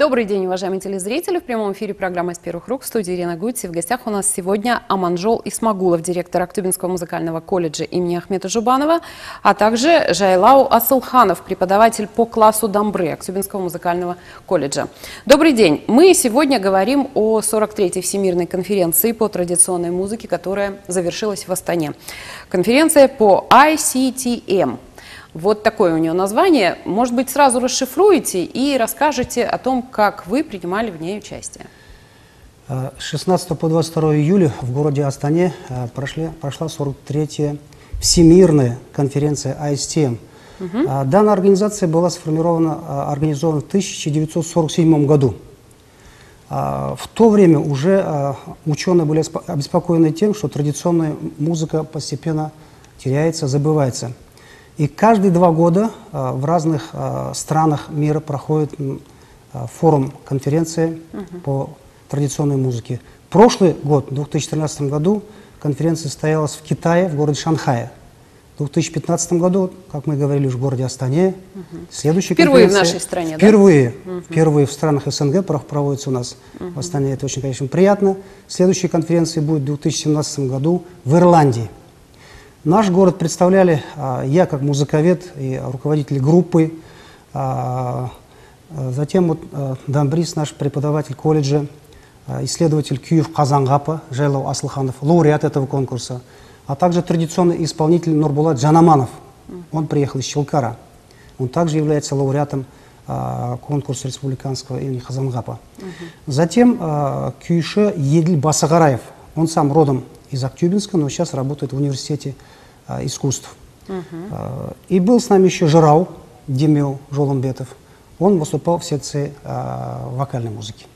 Добрый день, уважаемые телезрители. В прямом эфире программа «Из первых рук» в студии Ирина Гути. В гостях у нас сегодня Аманжол Исмагулов, директор Актюбинского музыкального колледжа имени Ахмета Жубанова, а также Жайлау Асылханов, преподаватель по классу дамбры Актюбинского музыкального колледжа. Добрый день. Мы сегодня говорим о 43-й Всемирной конференции по традиционной музыке, которая завершилась в Астане. Конференция по ICTM – вот такое у нее название. Может быть, сразу расшифруете и расскажете о том, как вы принимали в ней участие. С 16 по 22 июля в городе Астане э, прошли, прошла 43-я Всемирная конференция ISTM. Угу. Данная организация была сформирована, организована в 1947 году. В то время уже ученые были обеспокоены тем, что традиционная музыка постепенно теряется, забывается. И каждые два года э, в разных э, странах мира проходит э, форум, конференция угу. по традиционной музыке. Прошлый год, в 2013 году, конференция состоялась в Китае, в городе Шанхае. В 2015 году, как мы говорили, в городе Астане. Угу. Следующая впервые в нашей стране, впервые, да? Впервые в странах СНГ проводится у нас угу. в Астане. Это очень, конечно, приятно. Следующая конференция будет в 2017 году в Ирландии. Наш город представляли а, я как музыковед и руководитель группы, а, а, затем вот Дамбрис, наш преподаватель колледжа, исследователь Киев Казангапа Жайлау Аслханов, лауреат этого конкурса, а также традиционный исполнитель Нурбулат Джанаманов. Он приехал из Щелкара. Он также является лауреатом конкурса республиканского имени Хазангапа. Затем Кюйше Егль Басагараев. Он сам родом из Актюбинска, но сейчас работает в университете а, искусств. Угу. А, и был с нами еще Жирау Демил Жоломбетов. Он выступал в секции а, вокальной музыки.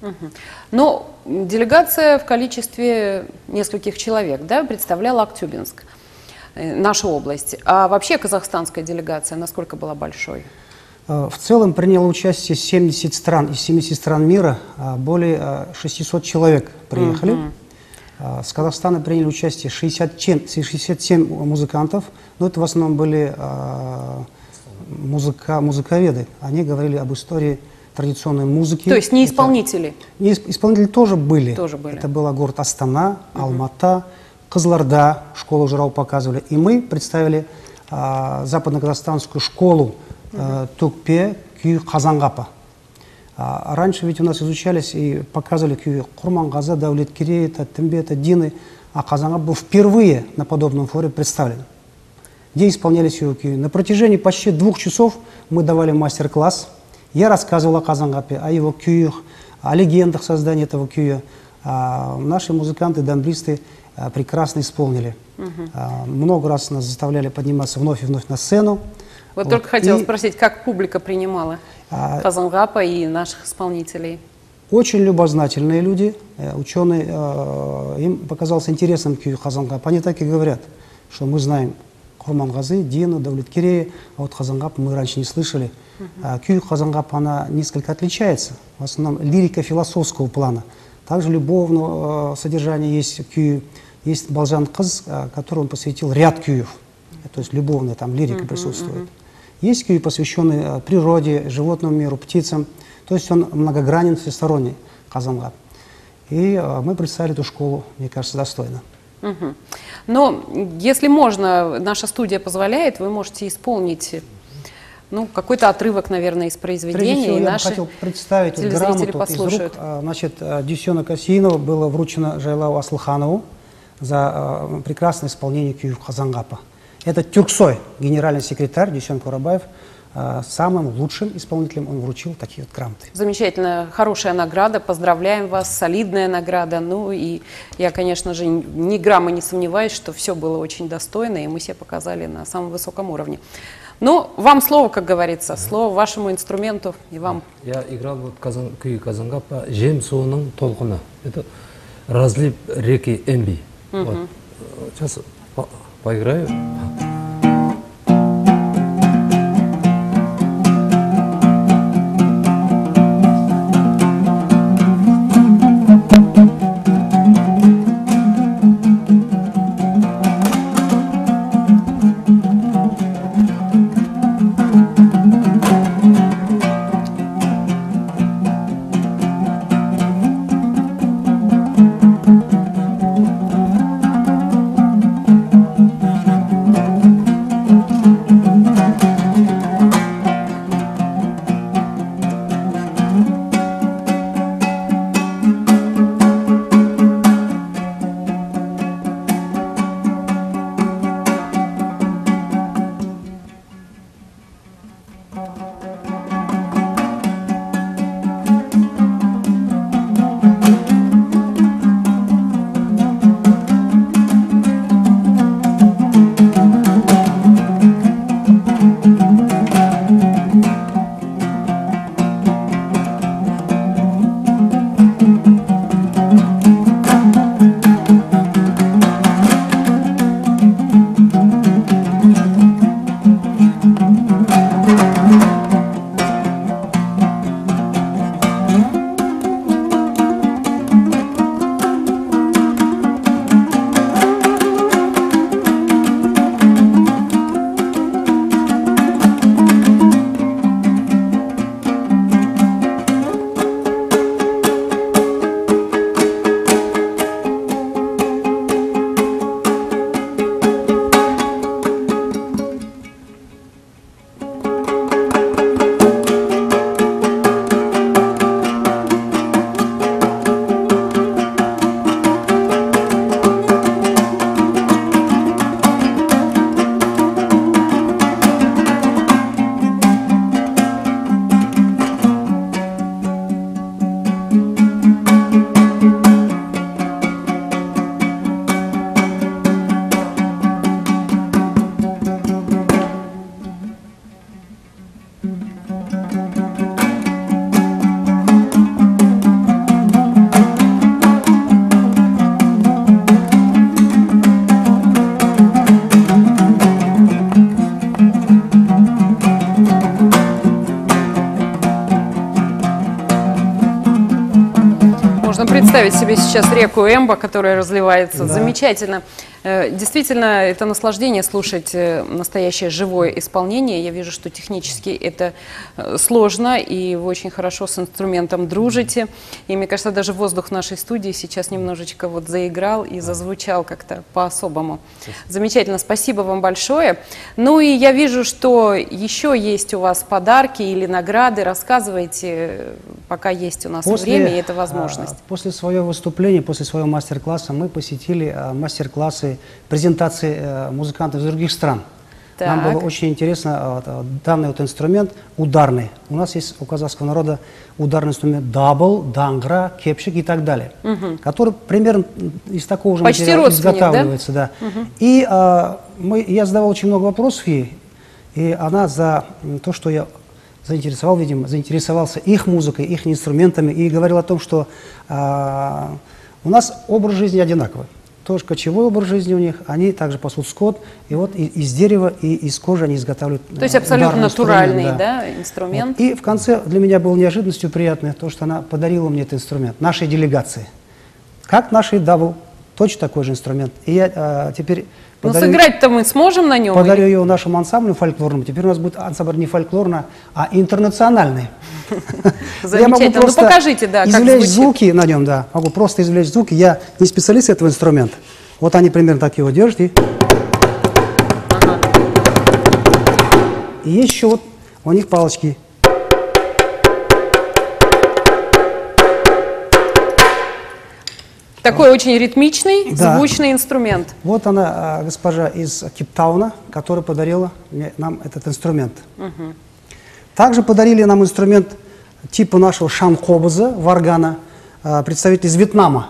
Угу. Но делегация в количестве нескольких человек да, представляла Актюбинск, э, нашу область. А вообще казахстанская делегация насколько была большой? В целом приняло участие 70 стран из 70 стран мира, более 600 человек приехали. Угу. А, с Казахстана приняли участие 60, 67 музыкантов, но это в основном были а, музыка, музыковеды. Они говорили об истории традиционной музыки. То есть не исполнители? Это, не исполнители тоже были. Тоже были. Это был город Астана, Алмата, Кызларда, школу Жирау показывали. И мы представили а, западно-казахстанскую школу а, Тукпе Күй Казангапа. А раньше ведь у нас изучались и показывали күйі Құрманғазы, Дәулеткерей, Тімбет, Дины, а Казангап был впервые на подобном форе представлен. Где исполнялись его күйі. На протяжении почти двух часов мы давали мастер-класс. Я рассказывал о Казангапе, о его күйях, о легендах создания этого күйя. А наши музыканты, дамбристы а, прекрасно исполнили. Угу. А, много раз нас заставляли подниматься вновь и вновь на сцену. Вот, вот. только хотела и... спросить, как публика принимала? Казангапа и наших исполнителей? Очень любознательные люди, э, ученые, э, им показался интересным Кью Хазангап. Они так и говорят, что мы знаем Курмангазы, Дину, Давлеткирея, а вот Хазангап мы раньше не слышали. Uh -huh. Кью Хазангап, она несколько отличается, в основном лирика философского плана. Также любовного э, содержания есть кью, есть Балжан Кыз, который он посвятил ряд кюев, то есть любовная там лирика uh -huh, присутствует. Uh -huh. Есть киви, посвященные э, природе, животному миру, птицам. То есть он многогранен, всесторонний Казангап. И э, мы представили эту школу, мне кажется, достойно. Угу. Но если можно, наша студия позволяет, вы можете исполнить ну, какой-то отрывок, наверное, из произведения. всего, и я наши хотел представить грамоту послушают. из рук. А, значит, э, Дюсена Касиинова было вручено Жайлау Аслханову за прекрасное исполнение Киев Казангапа. Это Тюрксой, генеральный секретарь Дюсен Курабаев, э, самым лучшим исполнителем он вручил такие вот грамоты. Замечательно, хорошая награда, поздравляем вас, солидная награда. Ну и я, конечно же, ни грамма не сомневаюсь, что все было очень достойно, и мы себя показали на самом высоком уровне. Ну, вам слово, как говорится, слово вашему инструменту и вам. Я играл вот казан, күй Казангапа «Жем суының толқыны». Это разлив реки Эмби. Угу. Вот. Сейчас поиграю. Представить себе сейчас реку Эмба, которая разливается. Да. Замечательно. Э, Действительно, это наслаждение слушать э, настоящее живое исполнение. Я вижу, что технически это э, сложно, и вы очень хорошо с инструментом дружите. И мне кажется, даже воздух в нашей студии сейчас немножечко вот заиграл и зазвучал как-то по-особому. Замечательно, спасибо вам большое. Ну и я вижу, что еще есть у вас подарки или награды. Рассказывайте, пока есть у нас время и это возможность. а, После своего выступления, после своего мастер-класса мы посетили а, мастер-классы, презентации э, музыкантов из других стран. Нам Так. было очень интересно а, а, данный вот инструмент ударный. У нас есть у казахского народа ударный инструмент дабыл, даңғыра, кепшік и так далее, который примерно из такого же Почти материала родственник, да? изготавливается. Да? И а, мы, я задавал очень много вопросов ей, и она за то, что я заинтересовал, видимо, заинтересовался их музыкой, их инструментами, и говорил о том, что а, у нас образ жизни одинаковый. Тоже кочевой образ жизни у них, они также пасут скот, и вот из дерева и из кожи они изготавливают То есть э, абсолютно ударный инструмент, натуральный да, инструмент. Вот. И в конце для меня было неожиданностью приятное то, что она подарила мне этот инструмент, нашей делегации. Как наш дабыл, точно такой же инструмент. И я а, теперь Ну, подарю- сыграть-то мы сможем на нем? Подарю ее нашему ансамблю фольклорному. Теперь у нас будет ансамбль не фольклорно, а интернациональный. Замечательно. Ну, покажите, да, извлечь звуки на нем, да. Могу просто извлечь звуки. Я не специалист этого инструмента. Вот они примерно так его держат. И, и еще вот у них палочки. Такой очень ритмичный, Да. звучный инструмент. Вот она, а, госпожа из Кейптауна, которая подарила нам этот инструмент. Также подарили нам инструмент типа нашего шанкобуза, варгана, а, представитель из Вьетнама.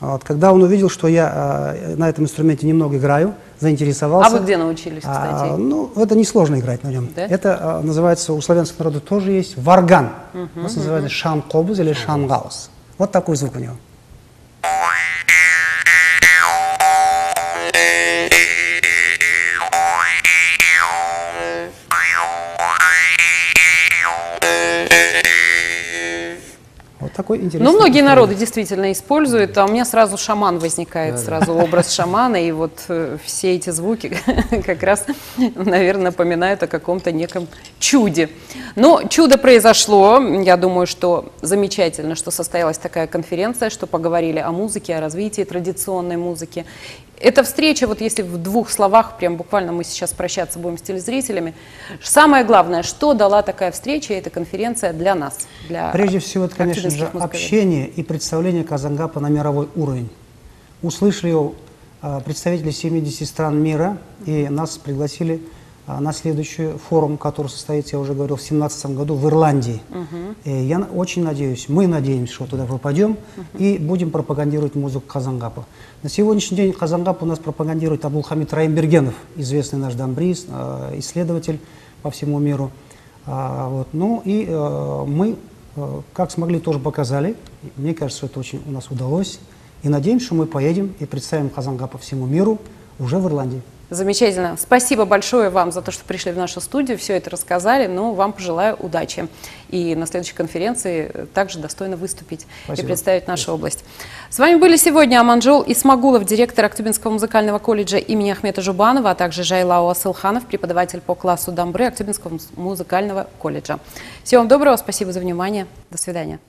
Вот, когда он увидел, что я а, на этом инструменте немного играю, заинтересовался. А вы где научились, А, кстати? ну, это несложно играть на нем. Да? Это а, называется, у славянских народов тоже есть варган. У нас называется шанкобуз или шангаус. Вот такой звук у него. Bye. Такой интересный. Ну, многие инструмент. народы действительно используют, а у меня сразу шаман возникает, сразу образ шамана, и вот э, все эти звуки как раз, наверное, напоминают о каком-то неком чуде. Но чудо произошло, я думаю, что замечательно, что состоялась такая конференция, что поговорили о музыке, о развитии традиционной музыки. Эта встреча, вот если в двух словах, прям буквально мы сейчас прощаться будем с телезрителями, самое главное, что дала такая встреча, эта конференция для нас, для Прежде всего, это, конечно же, общение и представление Казангапа на мировой уровень. Услышали его а, представители 70 стран мира, и нас пригласили на следующий форум, который состоится, я уже говорил, в 2017 году в Ирландии. И я очень надеюсь, мы надеемся, что туда попадем и будем пропагандировать музыку Казангапа. На сегодняшний день Казангап у нас пропагандирует Абулхамид Раимбергенов, известный наш дамбриз, а, исследователь по всему миру. А, вот. Ну и э, мы, э, как смогли, тоже показали. Мне кажется, это очень у нас удалось. И надеемся, что мы поедем и представим Казанга по всему миру уже в Ирландии. Замечательно. Спасибо большое вам за то, что пришли в нашу студию, все это рассказали. Ну, вам пожелаю удачи. И на следующей конференции э, также достойно выступить и Спасибо. представить нашу область. С вами были сегодня Аманжол Исмагулов, директор Актюбинского музыкального колледжа имени Ахмета Жубанова, а также Жайлау Асылханов, преподаватель по классу дамбры Актюбинского музыкального колледжа. Всего вам доброго, спасибо за внимание. До свидания.